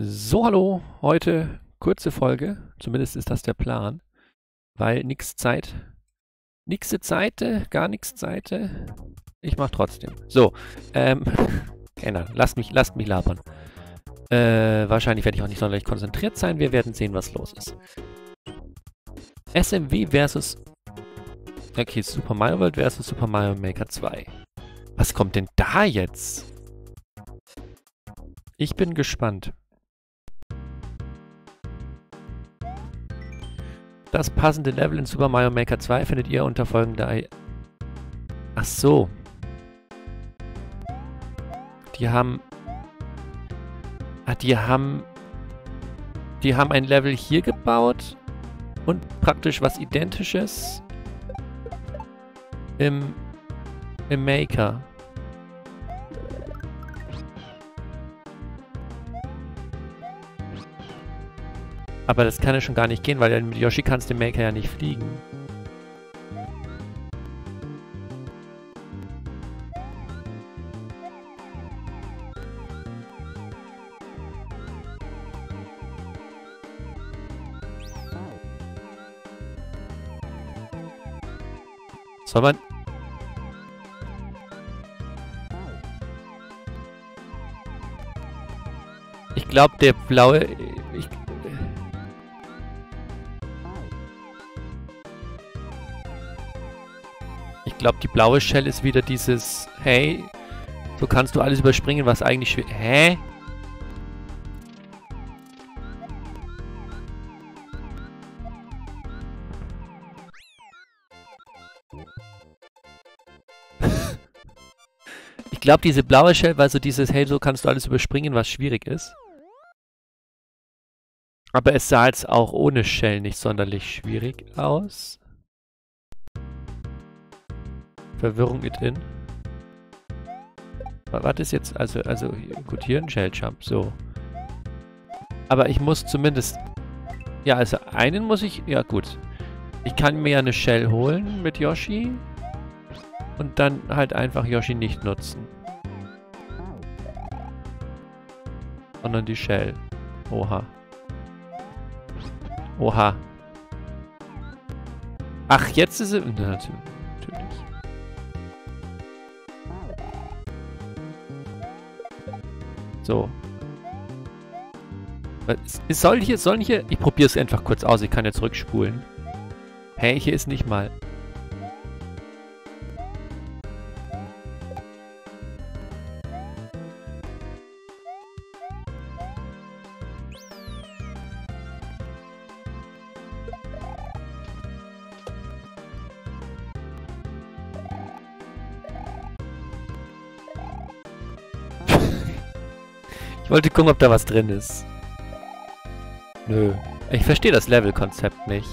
So, hallo, heute kurze Folge, zumindest ist das der Plan, weil nix Zeit, nixe Zeit, gar nix Zeit, ich mach trotzdem. So, ähm, genau, lasst mich, lasst mich labern. Äh, wahrscheinlich werde ich auch nicht sonderlich konzentriert sein, wir werden sehen, was los ist. SMW versus, okay, Super Mario World versus Super Mario Maker 2. Was kommt denn da jetzt? Ich bin gespannt. Das passende Level in Super Mario Maker 2 findet ihr unter folgender... I Ach so. Die haben... Ah, die haben... Die haben ein Level hier gebaut und praktisch was Identisches im, im Maker. Aber das kann ja schon gar nicht gehen, weil mit Yoshi kannst du im Maker ja nicht fliegen. Soll man... Ich glaube, der blaue... glaube, die blaue Shell ist wieder dieses, hey, so kannst du alles überspringen, was eigentlich schwer... Hä? ich glaube, diese blaue Shell war so dieses, hey, so kannst du alles überspringen, was schwierig ist. Aber es sah jetzt auch ohne Shell nicht sonderlich schwierig aus. Verwirrung it in. Was ist jetzt? Also, also, gut, hier ein Shell Jump, so. Aber ich muss zumindest... Ja, also einen muss ich... Ja, gut. Ich kann mir ja eine Shell holen mit Yoshi. Und dann halt einfach Yoshi nicht nutzen. Sondern die Shell. Oha. Oha. Ach, jetzt ist sie... So. Soll hier, sollen hier... Ich probiere es einfach kurz aus. Ich kann jetzt zurückspulen. Hey, hier ist nicht mal... Ich wollte gucken, ob da was drin ist. Nö. Ich verstehe das Level-Konzept nicht.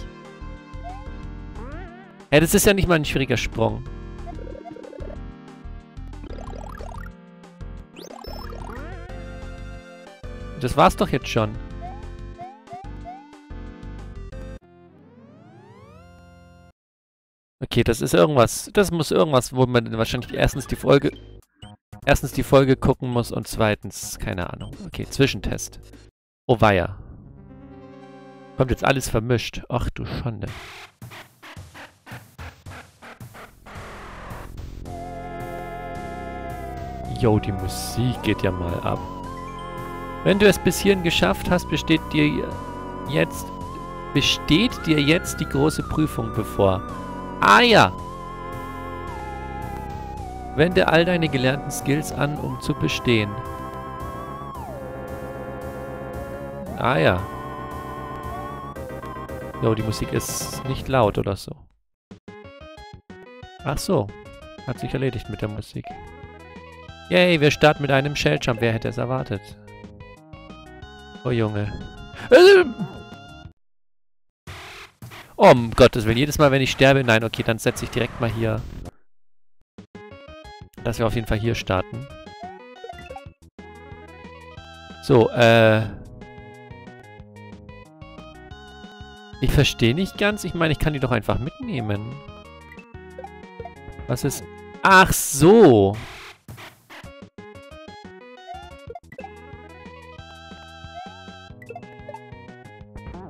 Ja, das ist ja nicht mal ein schwieriger Sprung. Das war's doch jetzt schon. Okay, das ist irgendwas. Das muss irgendwas, wo man wahrscheinlich erstens die Folge erstens die Folge gucken muss und zweitens, keine Ahnung. Okay, Zwischentest. Oh weia. Kommt jetzt alles vermischt. Ach du Schande. Jo, die Musik geht ja mal ab. Wenn du es bis hierhin geschafft hast, besteht dir jetzt besteht dir jetzt die große Prüfung bevor. Ah ja, Wende all deine gelernten Skills an, um zu bestehen. Ah ja. Jo, die Musik ist nicht laut oder so. Ach so. Hat sich erledigt mit der Musik. Yay, wir starten mit einem Shelljump. Wer hätte es erwartet? Oh Junge. Oh, um Gottes Willen. Jedes Mal, wenn ich sterbe... Nein, okay, dann setze ich direkt mal hier dass wir auf jeden Fall hier starten. So, äh... Ich verstehe nicht ganz. Ich meine, ich kann die doch einfach mitnehmen. Was ist... Ach so!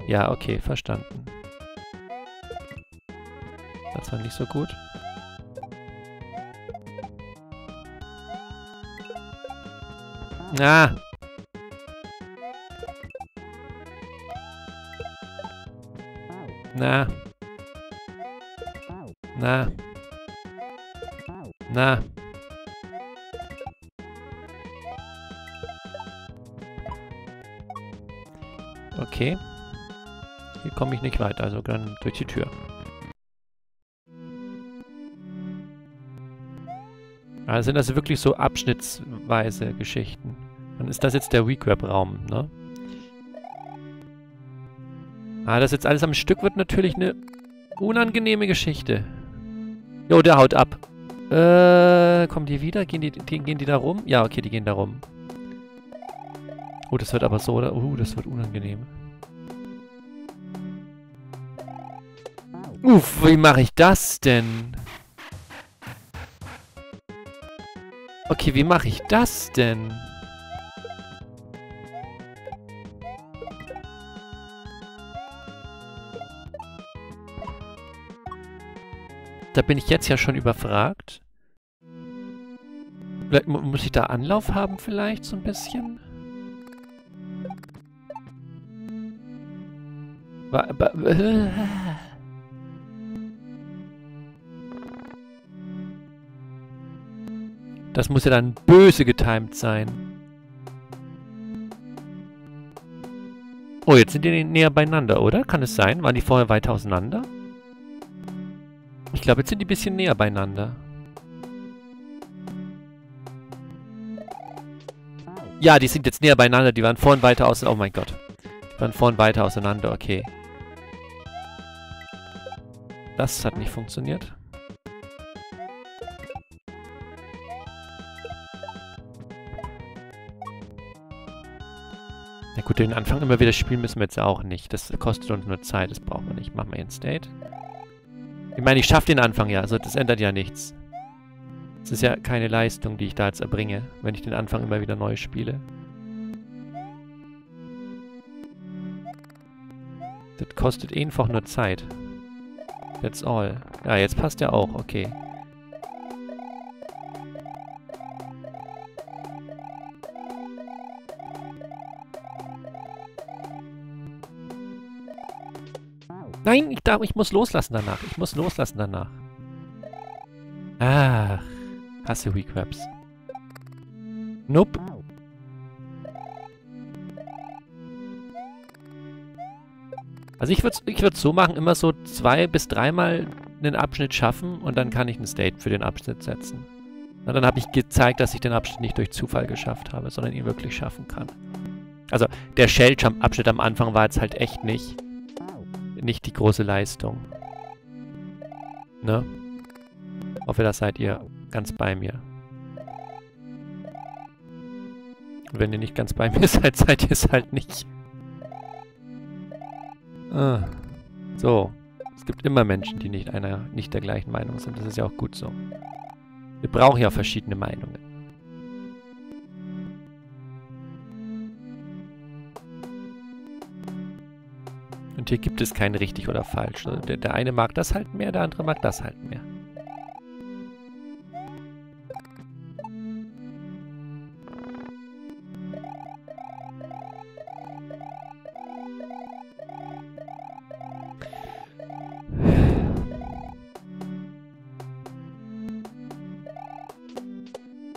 Ja, okay, verstanden. Das war nicht so gut. Ah! Na. Na. Na. Okay. Hier komme ich nicht weiter, also dann durch die Tür. Also sind das wirklich so abschnittsweise Geschichten. Dann ist das jetzt der Weakweb-Raum, ne? Ah, das jetzt alles am Stück wird natürlich eine unangenehme Geschichte. Jo, der haut ab. Äh, kommen die wieder? Gehen die, die, gehen die da rum? Ja, okay, die gehen da rum. Oh, das wird aber so, oder? Uh, das wird unangenehm. Uff, wie mache ich das denn? Okay, wie mache ich das denn? Da bin ich jetzt ja schon überfragt. Vielleicht muss ich da Anlauf haben vielleicht so ein bisschen? Das muss ja dann böse getimt sein. Oh, jetzt sind die näher beieinander, oder? Kann es sein? Waren die vorher weiter auseinander? Ich glaube, jetzt sind die ein bisschen näher beieinander. Ja, die sind jetzt näher beieinander. Die waren vorhin weiter auseinander. Oh mein Gott. Die waren vorhin weiter auseinander. Okay. Das hat nicht funktioniert. Na gut, den Anfang immer wieder spielen müssen wir jetzt auch nicht. Das kostet uns nur Zeit, das brauchen wir nicht. Machen wir in State. Ich meine, ich schaffe den Anfang ja, also das ändert ja nichts. Es ist ja keine Leistung, die ich da jetzt erbringe, wenn ich den Anfang immer wieder neu spiele. Das kostet einfach nur Zeit. That's all. Ja, jetzt passt ja auch, okay. Nein, ich darf, ich muss loslassen danach. Ich muss loslassen danach. Ach, hasse Weakwebs. Nope. Also ich würde ich so machen, immer so zwei bis dreimal einen Abschnitt schaffen und dann kann ich ein State für den Abschnitt setzen. Und dann habe ich gezeigt, dass ich den Abschnitt nicht durch Zufall geschafft habe, sondern ihn wirklich schaffen kann. Also der Shelljump-Abschnitt am Anfang war jetzt halt echt nicht, nicht die große Leistung. Ne? Hoffe, da seid ihr ganz bei mir. Und wenn ihr nicht ganz bei mir seid, seid ihr es halt nicht. Ah. So. Es gibt immer Menschen, die nicht einer, nicht der gleichen Meinung sind. Das ist ja auch gut so. Wir brauchen ja verschiedene Meinungen. Und hier gibt es kein richtig oder falsch. Also der, der eine mag das halt mehr, der andere mag das halt mehr.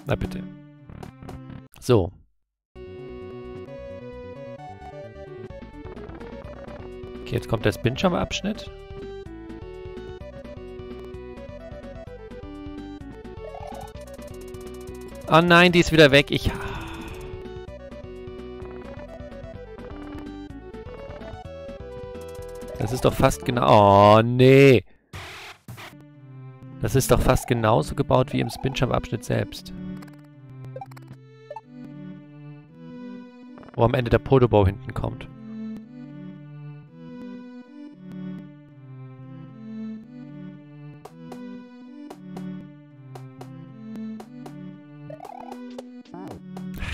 Na bitte. So. Okay, jetzt kommt der Spinjump-Abschnitt. Oh nein, die ist wieder weg. Ich... Das ist doch fast genau... Oh, nee. Das ist doch fast genauso gebaut wie im Spinjump-Abschnitt selbst. Wo am Ende der Podobow hinten kommt.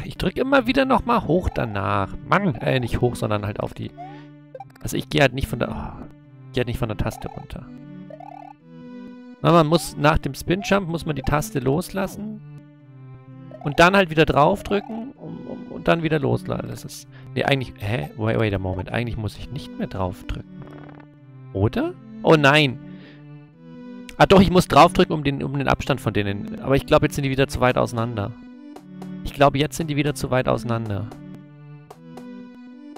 Ich drücke immer wieder nochmal hoch danach. Mann, äh, nicht hoch, sondern halt auf die Also ich gehe halt nicht von der... Oh, gehe halt nicht von der Taste runter. Na, man muss nach dem Spin-Jump muss man die Taste loslassen. Und dann halt wieder draufdrücken um, um, und dann wieder loslassen. Das ist... Nee, eigentlich... Hä? Wait, wait a moment. Eigentlich muss ich nicht mehr draufdrücken. Oder? Oh nein. Ah doch, ich muss draufdrücken um den, um den Abstand von denen. Aber ich glaube, jetzt sind die wieder zu weit auseinander. Ich glaube, jetzt sind die wieder zu weit auseinander.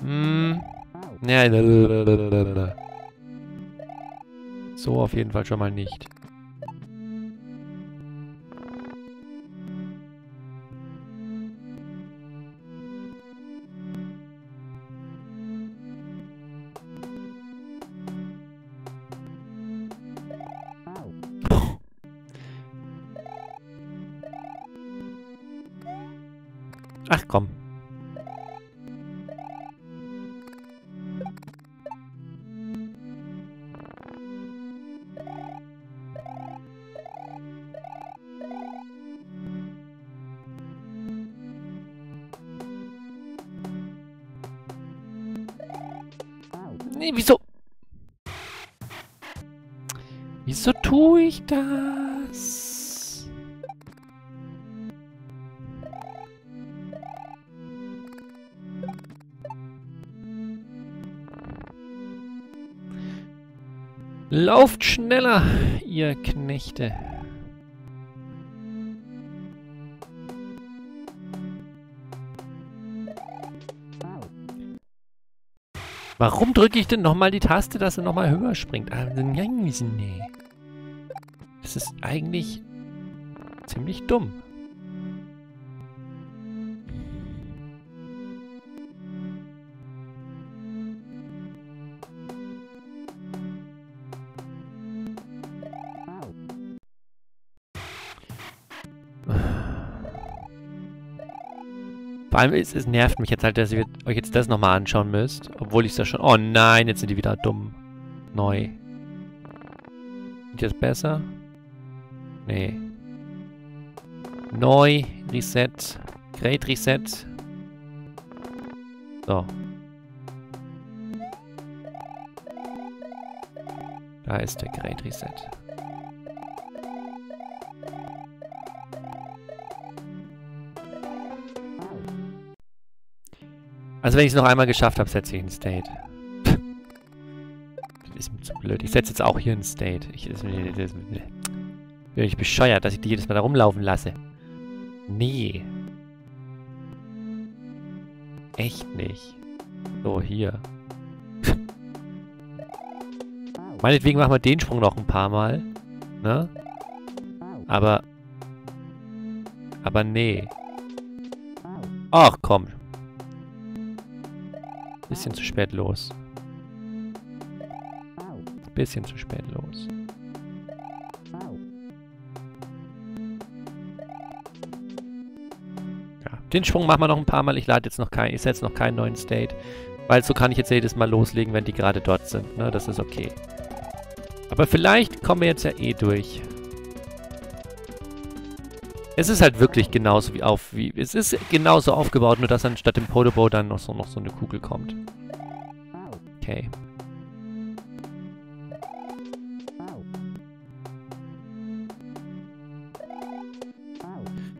Hm. Ja. So auf jeden Fall schon mal nicht. Ach komm. Nee, wieso? Wieso tue ich das? Lauft schneller, ihr Knechte. Warum drücke ich denn nochmal die Taste, dass er nochmal höher springt? Ah. Das ist eigentlich ziemlich dumm. Vor allem, es, es nervt mich jetzt halt, dass ihr euch jetzt das nochmal anschauen müsst. Obwohl ich es ja schon... Oh nein, jetzt sind die wieder dumm. Neu. Ist das besser? Nee. Neu. Reset. Great Reset. So. Da ist der Great Reset. Also wenn ich es noch einmal geschafft habe, setze ich ein State. das ist mir zu blöd. Ich setze jetzt auch hier ein State. Ich, das, das, bin ich bescheuert, dass ich die jedes Mal da rumlaufen lasse. Nee. Echt nicht. So, hier. Meinetwegen machen wir den Sprung noch ein paar Mal. Ne? Aber... Aber nee. Ach, komm. Bisschen zu spät los. Bisschen zu spät los. Ja, den Schwung machen wir noch ein paar Mal. Ich lade jetzt noch kein, ich setze noch keinen neuen State. Weil so kann ich jetzt jedes Mal loslegen, wenn die gerade dort sind. Ne? Das ist okay. Aber vielleicht kommen wir jetzt ja eh durch. Es ist halt wirklich genauso wie auf wie. Es ist genauso aufgebaut, nur dass dann statt dem Podobo dann noch so, noch so eine Kugel kommt. Okay.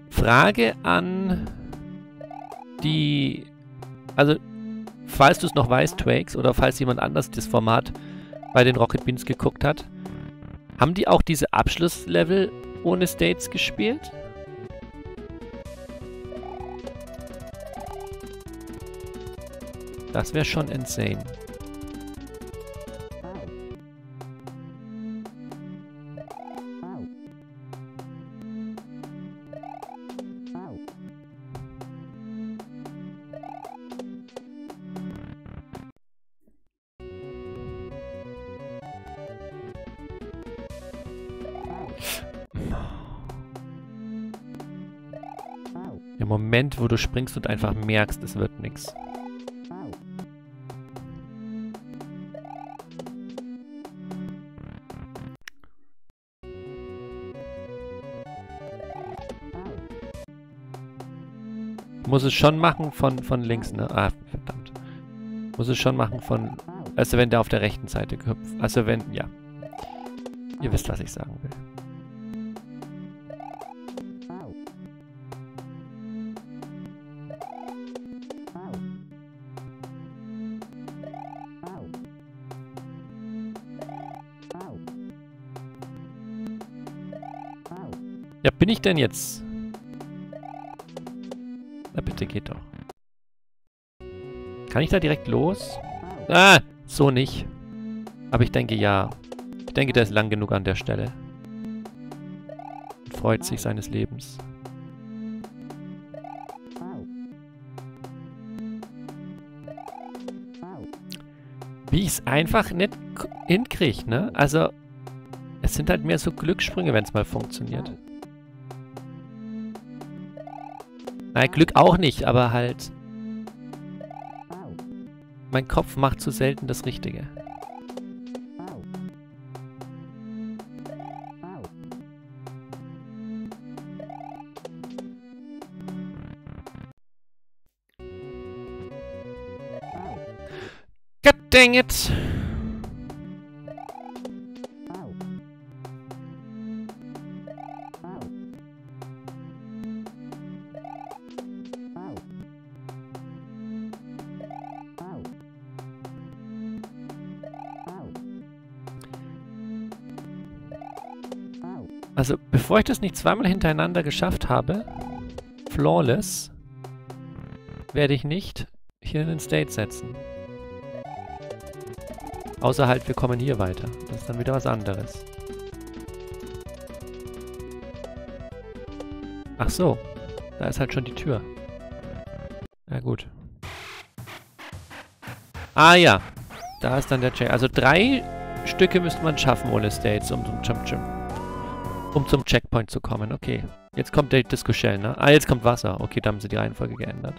Frage an die. Also, falls du es noch weißt, Twakes, oder falls jemand anders das Format bei den Rocket Beans geguckt hat, haben die auch diese Abschlusslevel ohne States gespielt? Das wäre schon insane. Moment, wo du springst und einfach merkst, es wird nichts. Muss es schon machen von, von links, ne? Ah, verdammt. Muss es schon machen von Also wenn der auf der rechten Seite gehüpft. Also wenn, ja. Ihr wisst, was ich sagen will. Ja, bin ich denn jetzt? Bitte, geht doch. Kann ich da direkt los? Ah, so nicht. Aber ich denke, ja. Ich denke, der ist lang genug an der Stelle. Und freut sich seines Lebens. Wie ich es einfach nicht hinkriege, ne? Also, es sind halt mehr so Glückssprünge, wenn es mal funktioniert. Nein, Glück auch nicht, aber halt... Mein Kopf macht zu selten das Richtige. God dang it! Also, bevor ich das nicht zweimal hintereinander geschafft habe, flawless, werde ich nicht hier in den State setzen. Außer halt, wir kommen hier weiter. Das ist dann wieder was anderes. Ach so. Da ist halt schon die Tür. Na gut. Ah ja. Da ist dann der Check. Also drei Stücke müsste man schaffen ohne States, um zum Jump Jump. Um zum Checkpoint zu kommen. Okay. Jetzt kommt der Disco Shell, ne? Ah, jetzt kommt Wasser. Okay, da haben sie die Reihenfolge geändert.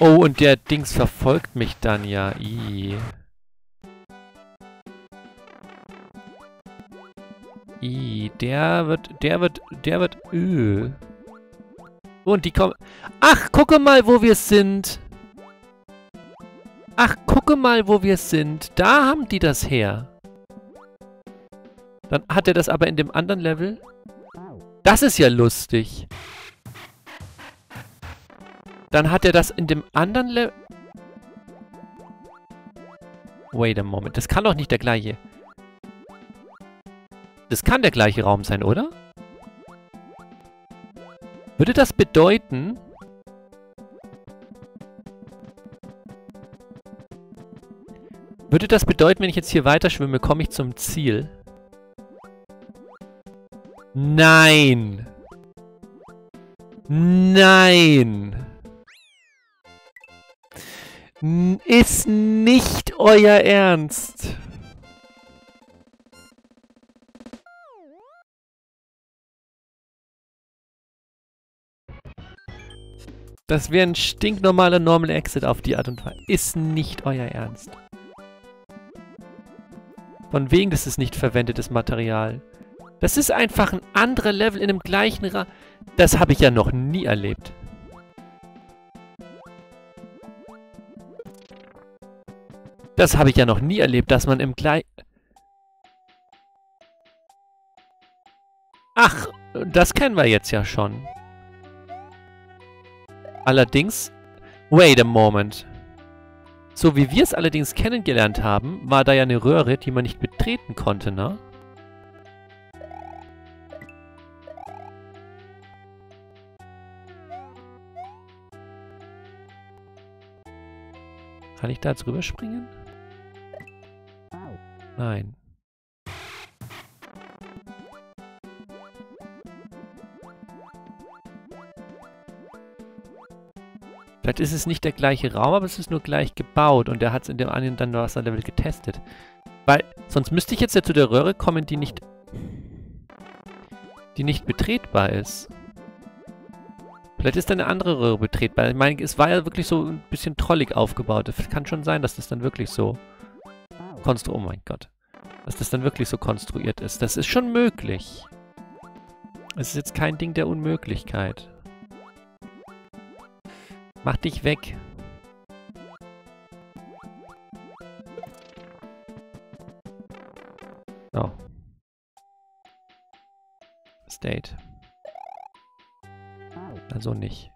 Oh, und der Dings verfolgt mich dann ja. I. I, der wird, der wird, der wird, öh. Und die kommen... Ach, gucke mal, wo wir sind. Ach, gucke mal, wo wir sind. Da haben die das her. Dann hat er das aber in dem anderen Level. Das ist ja lustig. Dann hat er das in dem anderen Level... Wait a moment. Das kann doch nicht der gleiche... Das kann der gleiche Raum sein, oder? Würde das bedeuten... Würde das bedeuten, wenn ich jetzt hier weiter schwimme, komme ich zum Ziel? Nein! Nein! Ist nicht euer Ernst. Das wäre ein stinknormaler Normal Exit auf die Art und Weise. Ist nicht euer Ernst. Von wegen, das ist nicht verwendetes Material. Das ist einfach ein anderer Level in dem gleichen Ra... Das habe ich ja noch nie erlebt. Das habe ich ja noch nie erlebt, dass man im gleich... Ach, das kennen wir jetzt ja schon. Allerdings... Wait a moment. So wie wir es allerdings kennengelernt haben, war da ja eine Röhre, die man nicht betreten konnte, ne? Kann ich da jetzt rüberspringen? Nein. Vielleicht ist es nicht der gleiche Raum, aber es ist nur gleich gebaut und er hat es in dem anderen dann Wasserlevel getestet. Weil, sonst müsste ich jetzt ja zu der Röhre kommen, die nicht... die nicht betretbar ist. Vielleicht ist da eine andere Röhre betretbar. Ich meine, es war ja wirklich so ein bisschen trollig aufgebaut. Es kann schon sein, dass das dann wirklich so konstruiert... Oh mein Gott. Dass das dann wirklich so konstruiert ist. Das ist schon möglich. Es ist jetzt kein Ding der Unmöglichkeit. Mach dich weg. Also nicht.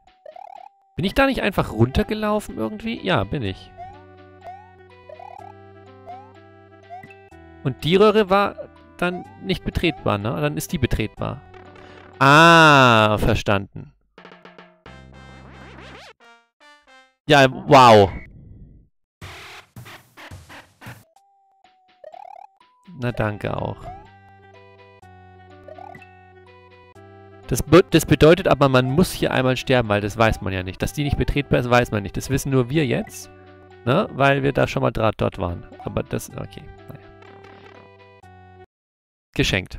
Bin ich da nicht einfach runtergelaufen irgendwie? Ja, bin ich. Und die Röhre war dann nicht betretbar, ne? Dann ist die betretbar. Ah, verstanden. Ja, wow. Na danke auch. Das, be das, bedeutet aber, man muss hier einmal sterben, weil das weiß man ja nicht. Dass die nicht betretbar ist, weiß man nicht. Das wissen nur wir jetzt, ne? Weil wir da schon mal dort waren. Aber das, okay, naja. Geschenkt.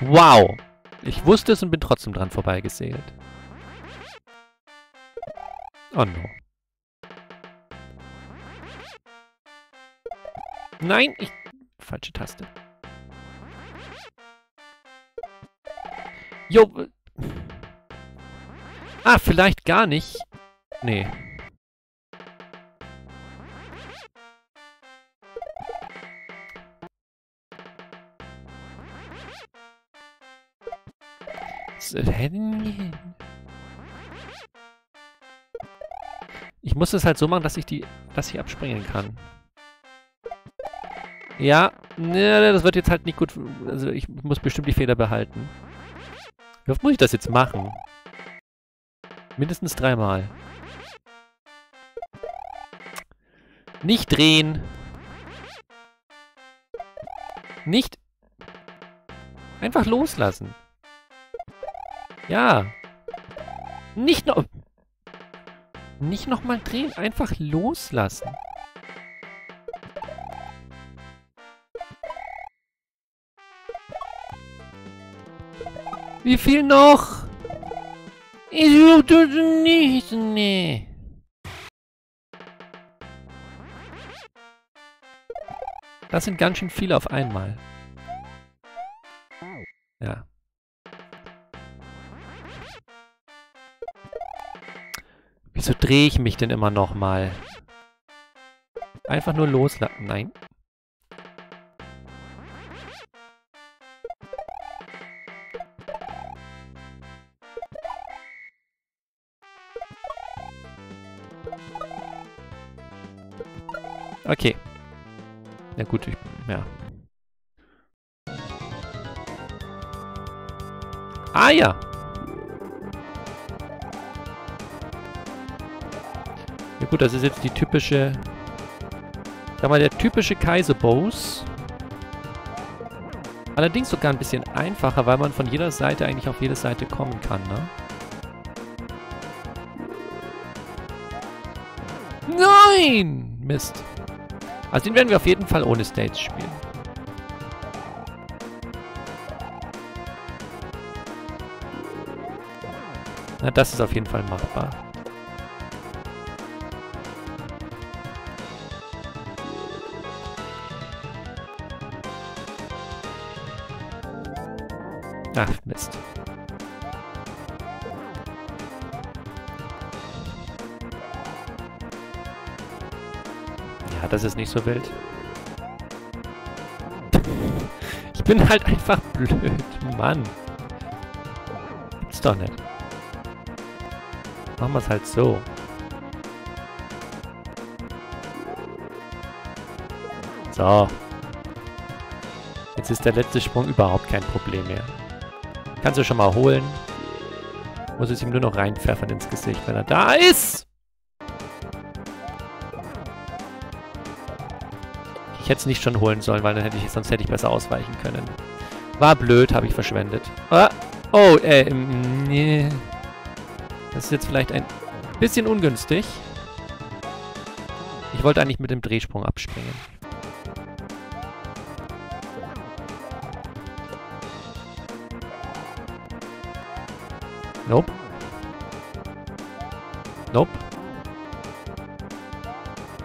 Wow. Ich wusste es und bin trotzdem dran vorbeigesegelt. Oh no. Nein, ich... Falsche Taste. Jo. Ah, vielleicht gar nicht. Nee. Ich muss es halt so machen, dass ich die, dass ich abspringen kann. Ja, ne, das wird jetzt halt nicht gut. Also ich muss bestimmt die Feder behalten. Wie oft muss ich das jetzt machen? Mindestens dreimal. Nicht drehen. Nicht. Einfach loslassen. Ja. Nicht noch... Nicht nochmal drehen, einfach loslassen. Wie viel noch? Ich tue nicht, nee. Das sind ganz schön viele auf einmal. Ja. Wieso drehe ich mich denn immer nochmal? Einfach nur loslassen. Nein. Okay. Ja gut, ich, ja. Ah ja. Ja gut, das ist jetzt die typische... Sag mal, der typische Kaiserbows. Allerdings sogar ein bisschen einfacher, weil man von jeder Seite eigentlich auf jede Seite kommen kann, ne? Nein! Mist. Also den werden wir auf jeden Fall ohne States spielen. Na, das ist auf jeden Fall machbar. Ach, das ist nicht so wild. Ich bin halt einfach blöd, Mann. Gibt's doch nicht. Machen wir es halt so. So. Jetzt ist der letzte Sprung überhaupt kein Problem mehr. Kannst du schon mal holen. Muss es ihm nur noch reinpfeffern ins Gesicht, wenn er da ist. Ich hätte es nicht schon holen sollen, weil dann hätte ich, sonst hätte ich besser ausweichen können. War blöd, habe ich verschwendet. Ah, oh, äh, nee. Das ist jetzt vielleicht ein bisschen ungünstig. Ich wollte eigentlich mit dem Drehsprung abspringen. Nope. Nope.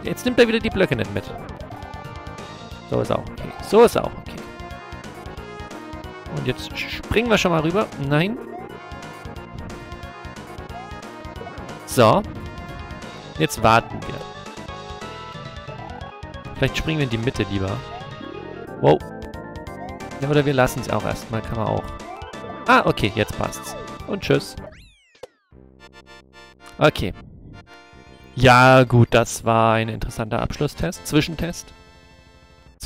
Jetzt nimmt er wieder die Blöcke nicht mit. So ist auch okay. So ist auch okay. Und jetzt springen wir schon mal rüber. Nein. So. Jetzt warten wir. Vielleicht springen wir in die Mitte lieber. Wow. Ja, oder wir lassen es auch erstmal, kann man auch. Ah, okay, jetzt passt's. Und tschüss. Okay. Ja, gut, das war ein interessanter Abschlusstest. Zwischentest.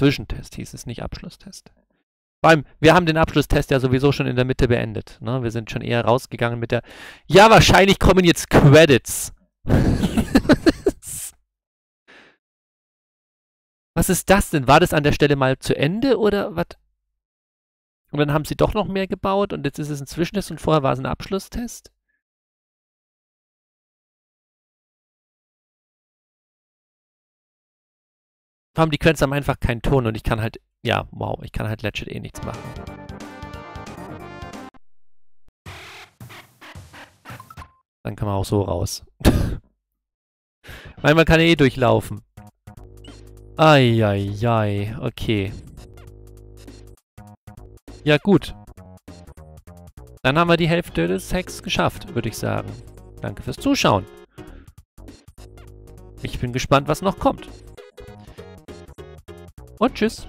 Zwischentest hieß es, nicht Abschlusstest. Vor allem, wir haben den Abschlusstest ja sowieso schon in der Mitte beendet. Ne? Wir sind schon eher rausgegangen mit der... Ja, wahrscheinlich kommen jetzt Credits. was ist das denn? War das an der Stelle mal zu Ende oder was? Und dann haben sie doch noch mehr gebaut und jetzt ist es ein Zwischentest und vorher war es ein Abschlusstest? Warum die Quenz haben einfach keinen Ton und ich kann halt, ja, wow, ich kann halt legit eh nichts machen. Dann kann man auch so raus. Weil man kann eh durchlaufen. Eieiei, okay. Ja, gut. Dann haben wir die Hälfte des Hacks geschafft, würde ich sagen. Danke fürs Zuschauen. Ich bin gespannt, was noch kommt. Und tschüss.